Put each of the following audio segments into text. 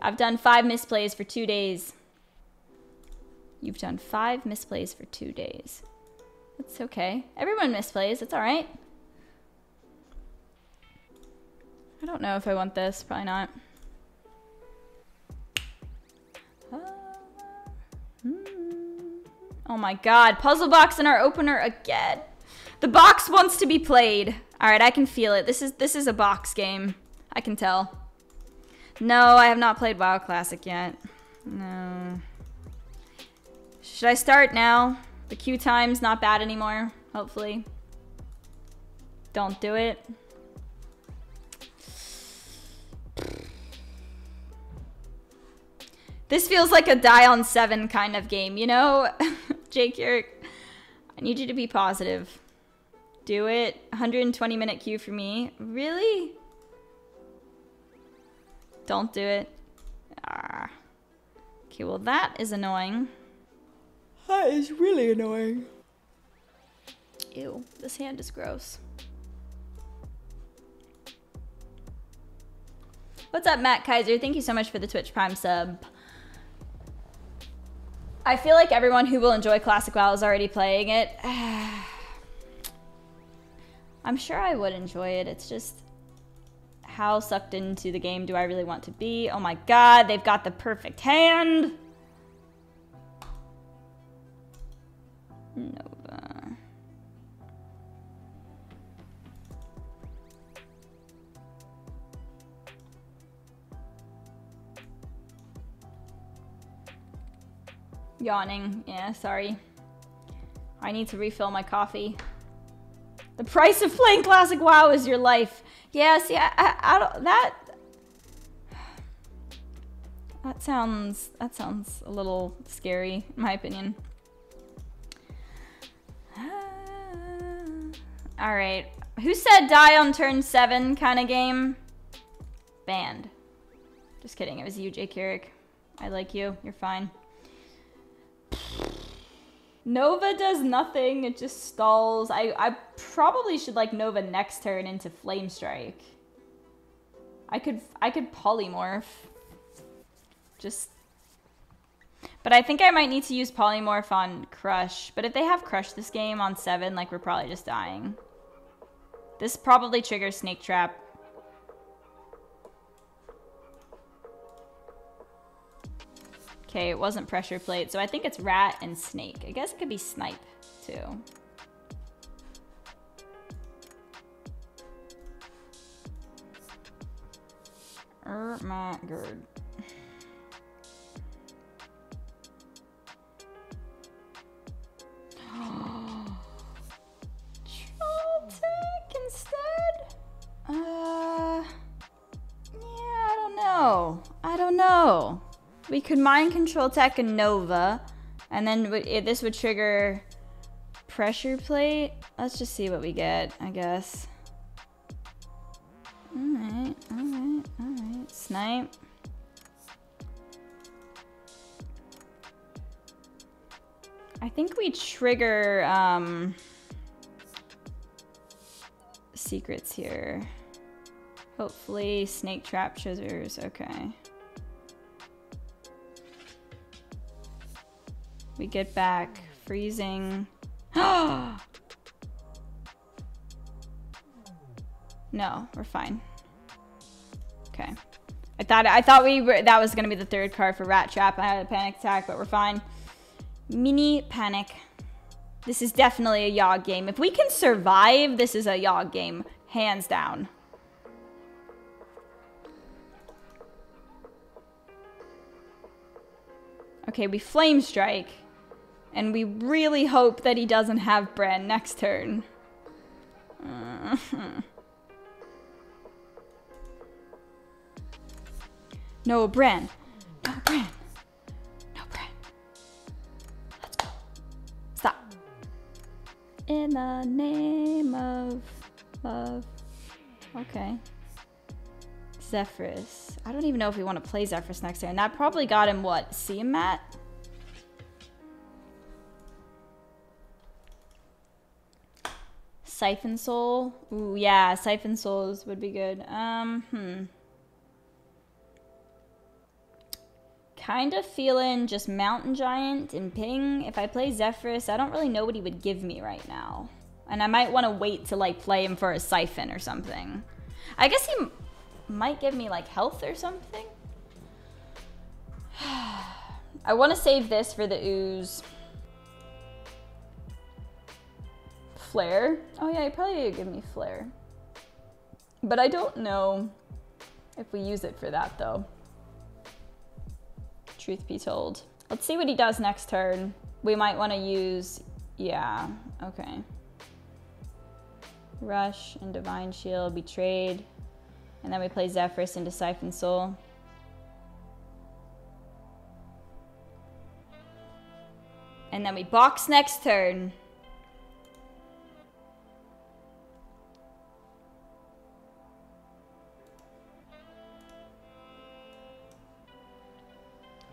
I've done five misplays for two days. You've done five misplays for two days. It's okay. Everyone misplays. It's all right. I don't know if I want this. Probably not. Uh, hmm. Oh my god. Puzzle box in our opener again. The box wants to be played. All right, I can feel it. This is this is a box game. I can tell. No, I have not played WoW Classic yet. No. Should I start now? The queue time's not bad anymore, hopefully. Don't do it. This feels like a die on seven kind of game, you know? Jake. I need you to be positive. Do it. 120 minute queue for me. Really? Don't do it. Ah. Okay, well that is annoying. That is really annoying. Ew, this hand is gross. What's up, Matt Kaiser? Thank you so much for the Twitch Prime sub. I feel like everyone who will enjoy Classic WoW is already playing it. I'm sure I would enjoy it. It's just how sucked into the game do I really want to be? Oh my god, they've got the perfect hand. Nova. Yawning. Yeah, sorry. I need to refill my coffee. The price of playing Classic WoW is your life. Yeah, see, I, I, I don't, that, that sounds, that sounds a little scary, in my opinion. Ah, all right. Who said die on turn seven kind of game? Banned. Just kidding. It was you, Jake Keurig. I like you. You're fine. Nova does nothing. It just stalls. I, I probably should like Nova next turn into Flame Strike. I could I could polymorph. Just but I think I might need to use polymorph on Crush. But if they have Crush this game on 7, like, we're probably just dying. This probably triggers Snake Trap. Okay, it wasn't Pressure Plate, so I think it's Rat and Snake. I guess it could be Snipe, too. Er, my good. Trolltech instead? Uh, yeah, I don't know. I don't know. We could mind control tech and Nova, and then this would trigger pressure plate. Let's just see what we get, I guess. Alright, alright, alright. Snipe. I think we trigger um, secrets here. Hopefully snake trap scissors, okay. We get back freezing. no, we're fine. Okay. I thought I thought we were that was gonna be the third card for Rat Trap. I had a panic attack, but we're fine. Mini Panic. This is definitely a Yogg game. If we can survive, this is a Yogg game. Hands down. Okay, we Flame Strike. And we really hope that he doesn't have Brann next turn. Uh no, Brann. No, Brann stop In the name of love. Okay. Zephyrus. I don't even know if we want to play Zephyrus next turn. That probably got him, what, Siamat? Siphon Soul. Ooh, yeah, Siphon Souls would be good. Um, hmm. kind of feeling just Mountain Giant and Ping. If I play Zephyrus, I don't really know what he would give me right now. And I might want to wait to like play him for a Siphon or something. I guess he might give me like health or something. I want to save this for the ooze. Flare. Oh yeah, he probably give me flare. But I don't know if we use it for that though. Truth be told. Let's see what he does next turn. We might want to use, yeah, okay. Rush and Divine Shield, Betrayed. And then we play Zephyrus into Siphon Soul. And then we box next turn.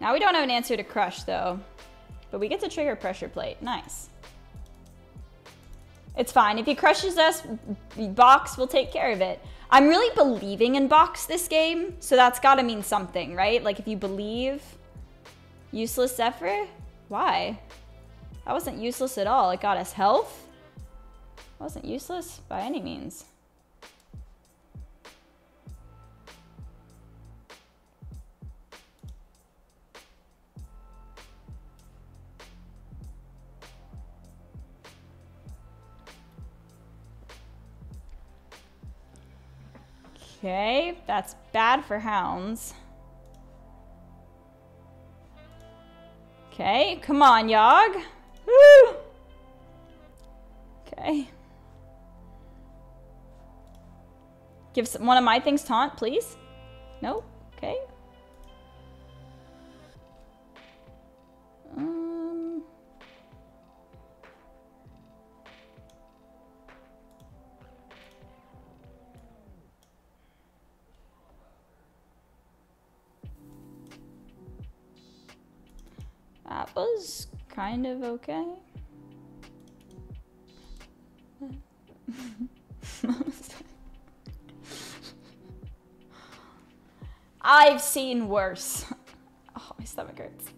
Now we don't have an answer to crush though, but we get to trigger pressure plate. Nice. It's fine. If he crushes us, box will take care of it. I'm really believing in box this game, so that's gotta mean something, right? Like if you believe useless Zephyr, why? That wasn't useless at all. It got us health. It wasn't useless by any means. Okay, that's bad for hounds. Okay, come on, Yogg. Woo! Okay. Give some, one of my things taunt, please. Nope. Okay. Was kind of okay. I've seen worse. Oh, my stomach hurts.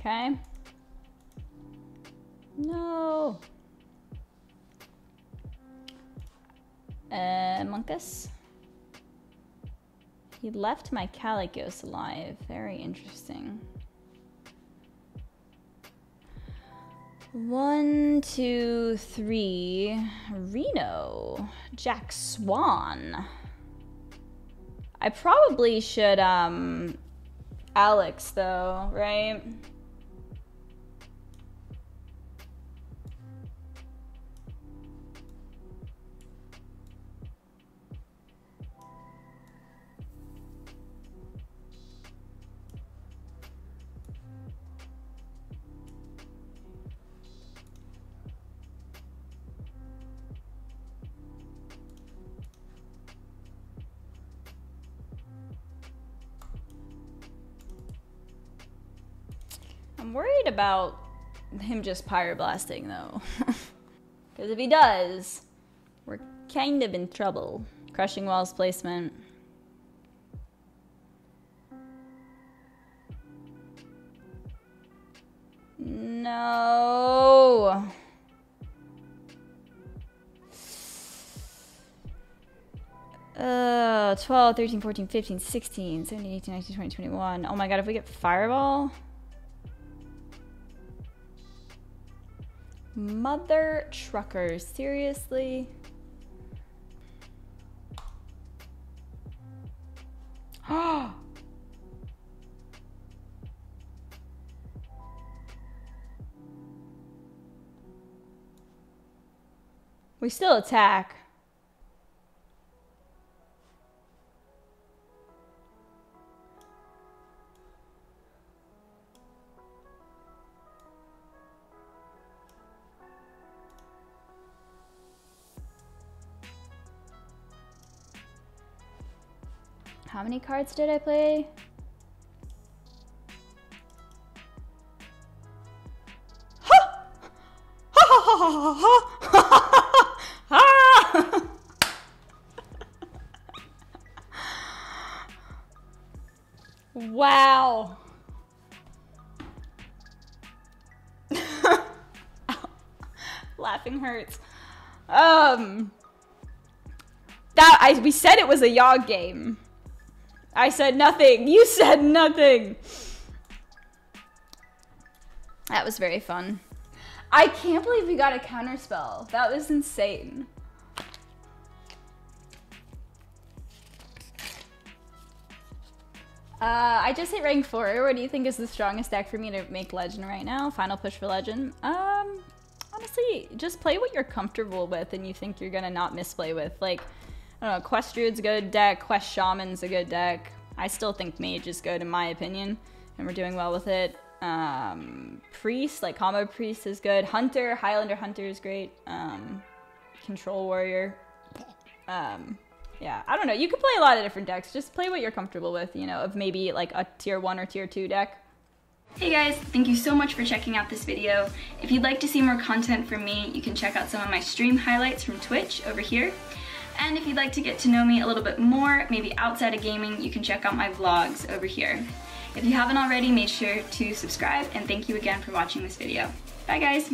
Okay. No. He left my Kalecgos alive. Very interesting. One, two, three. Reno. Jack Swan. I probably should, um, Alex though, right? I'm worried about him just pyroblasting though. Because if he does, we're kind of in trouble. Crushing walls placement. No. Uh, 12, 13, 14, 15, 16, 17, 18, 19, 20, 21. Oh my god, if we get fireball. Mother truckers, seriously? we still attack. How many cards did I play? wow. Laughing hurts. Um, that I we said it was a Yogg game. I said nothing. You said nothing. That was very fun. I can't believe we got a counterspell. That was insane. Uh, I just hit rank 4. What do you think is the strongest deck for me to make Legend right now? Final push for Legend? Um, honestly, just play what you're comfortable with and you think you're gonna not misplay with. Like, I don't know, Quest Druid's a good deck, Quest Shaman's a good deck. I still think Mage is good in my opinion, and we're doing well with it. Um, Priest, like Combo Priest is good. Hunter, Highlander Hunter is great. Um, Control Warrior. Um, yeah, I don't know. You could play a lot of different decks. Just play what you're comfortable with, you know, of maybe like a tier 1 or tier 2 deck. Hey guys, thank you so much for checking out this video. If you'd like to see more content from me, you can check out some of my stream highlights from Twitch over here. And if you'd like to get to know me a little bit more, maybe outside of gaming, you can check out my vlogs over here. If you haven't already, make sure to subscribe and thank you again for watching this video. Bye guys!